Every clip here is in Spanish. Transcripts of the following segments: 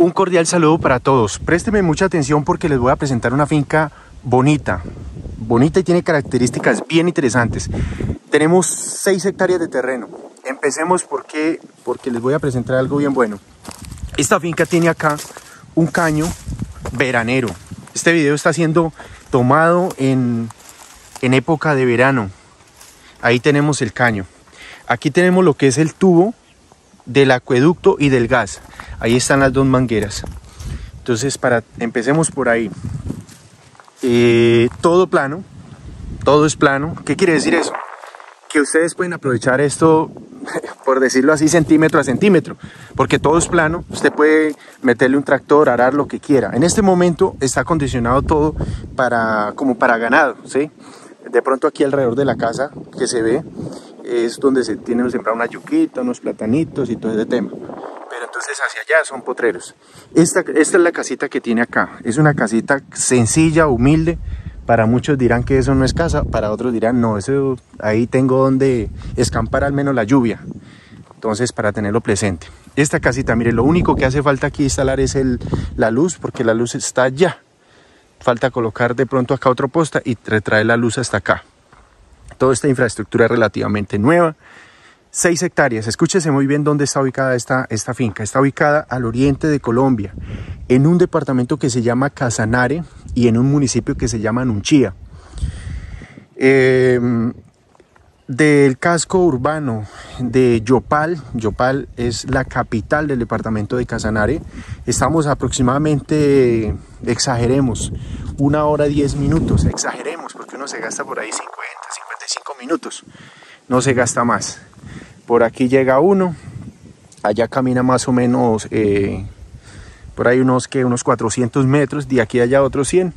Un cordial saludo para todos. Présteme mucha atención porque les voy a presentar una finca bonita, bonita y tiene características bien interesantes. Tenemos 6 hectáreas de terreno. Empecemos porque, porque les voy a presentar algo bien bueno. Esta finca tiene acá un caño veranero. Este video está siendo tomado en, en época de verano. Ahí tenemos el caño. Aquí tenemos lo que es el tubo del acueducto y del gas. Ahí están las dos mangueras. Entonces, para empecemos por ahí. Eh, todo plano, todo es plano. ¿Qué quiere decir eso? Que ustedes pueden aprovechar esto, por decirlo así, centímetro a centímetro, porque todo es plano. Usted puede meterle un tractor, arar lo que quiera. En este momento está acondicionado todo para, como para ganado, ¿sí? De pronto aquí alrededor de la casa que se ve, es donde se tienen que sembrar una yuquita, unos platanitos y todo ese tema. Pero entonces hacia allá son potreros. Esta, esta es la casita que tiene acá. Es una casita sencilla, humilde. Para muchos dirán que eso no es casa, para otros dirán, no, eso ahí tengo donde escampar al menos la lluvia. Entonces, para tenerlo presente. Esta casita, mire, lo único que hace falta aquí instalar es el, la luz, porque la luz está allá. Falta colocar de pronto acá otro posta y retraer la luz hasta acá. Toda esta infraestructura es relativamente nueva. 6 hectáreas. Escúchese muy bien dónde está ubicada esta, finca. Está ubicada al oriente de Colombia, en un departamento que se llama Casanare y en un municipio que se llama Nunchía. Em, del casco urbano de Yopal, Yopal es la capital del departamento de Casanare, estamos aproximadamente, exageremos, una hora diez minutos, exageremos, porque uno se gasta por ahí 50, 55 minutos, no se gasta más. Por aquí llega uno, allá camina más o menos, eh, por ahí unos, que unos 400 metros, de aquí allá otros 100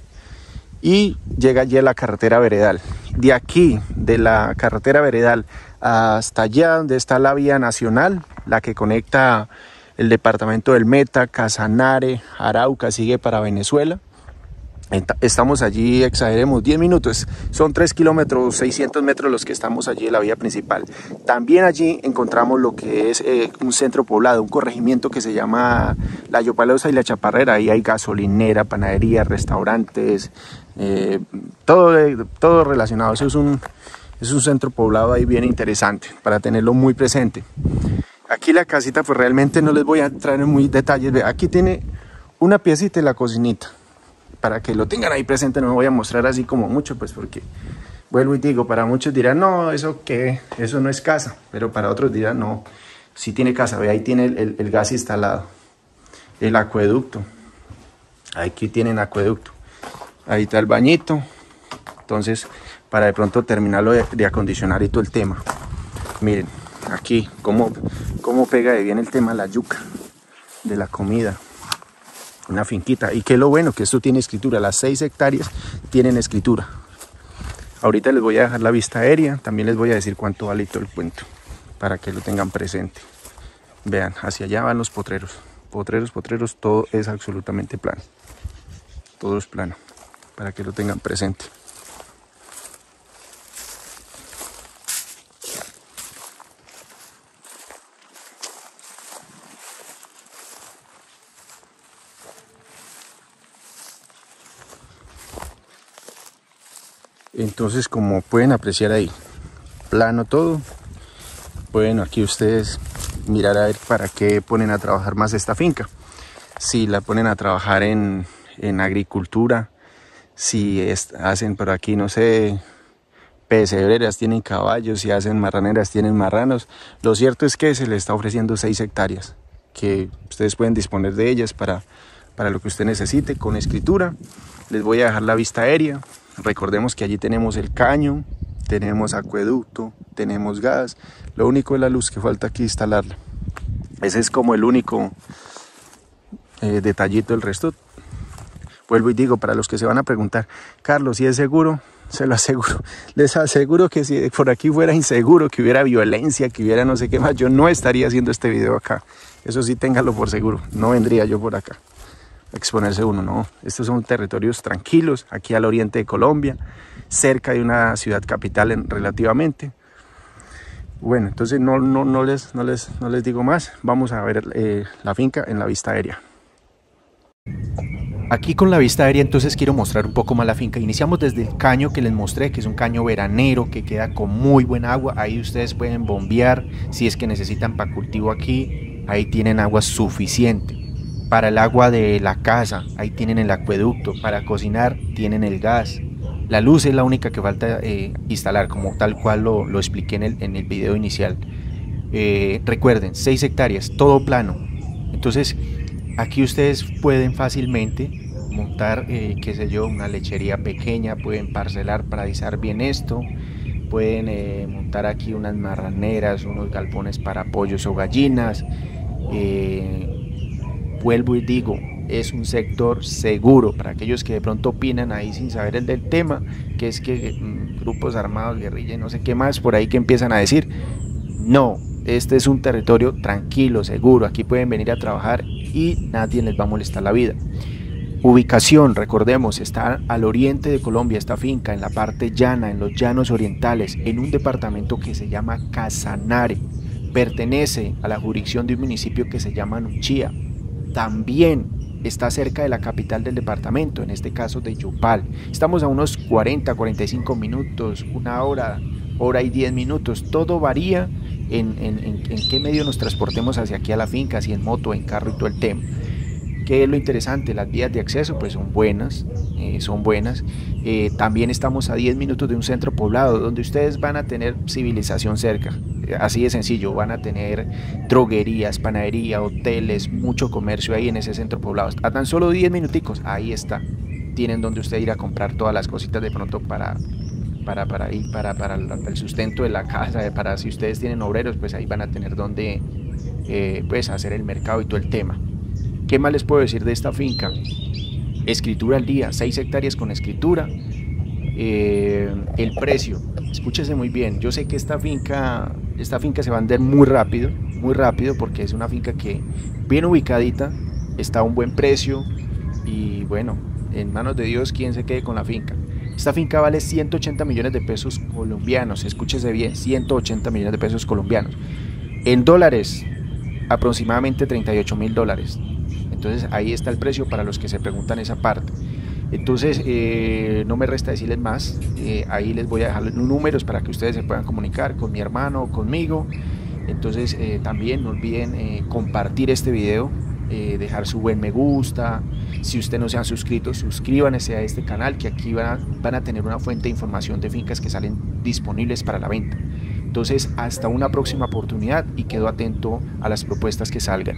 y llega allí a la carretera veredal. De aquí, de la carretera veredal hasta allá donde está la vía nacional, la que conecta el departamento del Meta, Casanare, Arauca, sigue para Venezuela. Estamos allí, exageremos, 10 minutos. Son 3 kilómetros, 600 metros los que estamos allí en la vía principal. También allí encontramos lo que es eh, un centro poblado, un corregimiento que se llama La Yopalosa y La Chaparrera. Ahí hay gasolinera, panadería, restaurantes, eh, todo, todo relacionado. Eso es un, es un centro poblado ahí bien interesante para tenerlo muy presente. Aquí la casita, pues realmente no les voy a entrar en muy detalles. Aquí tiene una piecita y la cocinita para que lo tengan ahí presente, no me voy a mostrar así como mucho, pues porque vuelvo y digo, para muchos dirán, no, eso que, eso no es casa, pero para otros dirán, no, sí tiene casa, ve ahí tiene el, gas instalado, el acueducto, aquí tienen acueducto, ahí está el bañito, entonces para de pronto terminarlo de, acondicionar y todo el tema, miren, aquí cómo, cómo pega de bien el tema la yuca de la comida una finquita. Y que lo bueno, que esto tiene escritura. Las 6 hectáreas tienen escritura. Ahorita les voy a dejar la vista aérea. También les voy a decir cuánto vale todo el cuento. Para que lo tengan presente. Vean, hacia allá van los potreros. Potreros, potreros, todo es absolutamente plano. Todo es plano. Para que lo tengan presente. Entonces, como pueden apreciar ahí, plano todo. Bueno, aquí ustedes mirar a ver para qué ponen a trabajar más esta finca. Si la ponen a trabajar en, agricultura, si hacen por aquí, no sé, pesebreras, tienen caballos, si hacen marraneras, tienen marranos. Lo cierto es que se les está ofreciendo 6 hectáreas, que ustedes pueden disponer de ellas para, para lo que usted necesite con escritura. Les voy a dejar la vista aérea Recordemos que allí tenemos el caño, tenemos acueducto, tenemos gas. Lo único es la luz que falta aquí instalarla. Ese es como el único eh, detallito. El resto, vuelvo y digo, para los que se van a preguntar, Carlos, si es seguro, se lo aseguro. Les aseguro que si por aquí fuera inseguro, que hubiera violencia, que hubiera no sé qué más, yo no estaría haciendo este video acá. Eso sí, téngalo por seguro. No vendría yo por acá exponerse uno, no. Estos son territorios tranquilos, aquí al oriente de Colombia, cerca de una ciudad capital en, relativamente. Bueno, entonces no, no, no, les, no, les, no les digo más. Vamos a ver eh, la finca en la vista aérea. Aquí con la vista aérea entonces quiero mostrar un poco más la finca. Iniciamos desde el caño que les mostré, que es un caño veranero que queda con muy buen agua. Ahí ustedes pueden bombear si es que necesitan para cultivo aquí. Ahí tienen agua suficiente. Para el agua de la casa, ahí tienen el acueducto. Para cocinar, tienen el gas. La luz es la única que falta eh, instalar, como tal cual lo, expliqué en el, en el video inicial. Eh, recuerden, 6 hectáreas, todo plano. Entonces, aquí ustedes pueden fácilmente montar, eh, qué sé yo, una lechería pequeña, pueden parcelar, paradizar bien esto, pueden montar aquí unas marraneras, unos galpones para pollos o gallinas. Vuelvo y digo, es un sector seguro para aquellos que de pronto opinan ahí sin saber el del tema, que es que mm, grupos armados, guerrilla y no sé qué más, por ahí que empiezan a decir, no, este es un territorio tranquilo, seguro, aquí pueden venir a trabajar y nadie les va a molestar la vida. Ubicación, recordemos, está al oriente de Colombia, esta finca, en la parte llana, en los llanos orientales, en un departamento que se llama Casanare. Pertenece a la jurisdicción de un municipio que se llama Nuchía. También está cerca de la capital del departamento, en este caso de Yopal. Estamos a unos 40, 45 minutos, una hora, hora y 10 minutos. Todo varía en, en, qué medio nos transportemos hacia aquí a la finca, si en moto, en carro y todo el tema. ¿Qué es lo interesante? Las vías de acceso pues son buenas, eh, son buenas. Eh, también estamos a 10 minutos de un centro poblado donde ustedes van a tener civilización cerca. Así de sencillo, van a tener droguerías, panadería, hoteles, mucho comercio ahí en ese centro poblado. A tan solo 10 minuticos, ahí está. Tienen donde usted ir a comprar todas las cositas de pronto para para, para, para, para el sustento de la casa, para si ustedes tienen obreros, pues ahí van a tener donde eh, pues hacer el mercado y todo el tema. ¿Qué más les puedo decir de esta finca? Escritura al día, 6 hectáreas con escritura. Eh, el precio, escúchese muy bien, yo sé que esta finca, esta finca se va a vender muy rápido, muy rápido porque es una finca que bien ubicadita, está a un buen precio y bueno, en manos de Dios, quien se quede con la finca. Esta finca vale 180 millones de pesos colombianos, escúchese bien, 180 millones de pesos colombianos. En dólares, aproximadamente 38 mil dólares. Entonces ahí está el precio para los que se preguntan esa parte. Entonces eh, no me resta decirles más, eh, ahí les voy a dejar números para que ustedes se puedan comunicar con mi hermano conmigo. Entonces eh, también no olviden compartir este video dejar su buen me gusta. Si usted no se han suscrito, suscríbanse a este canal que aquí van a, van a tener una fuente de información de fincas que salen disponibles para la venta. Entonces, hasta una próxima oportunidad y quedo atento a las propuestas que salgan.